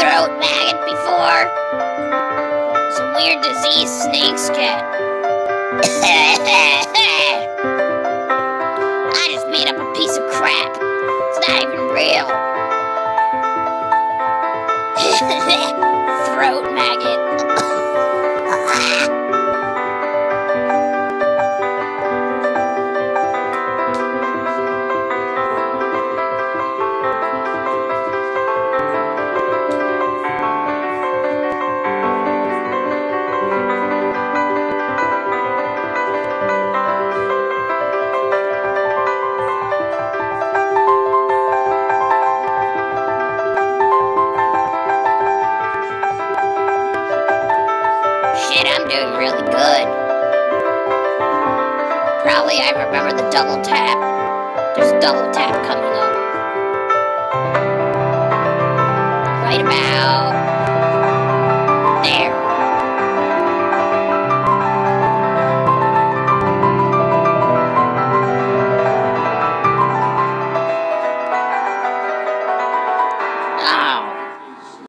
throat maggot before? Some weird disease snakes get. I just made up a piece of crap. It's not even real. throat maggot. Shit, I'm doing really good. Probably I remember the double tap. There's double tap coming up.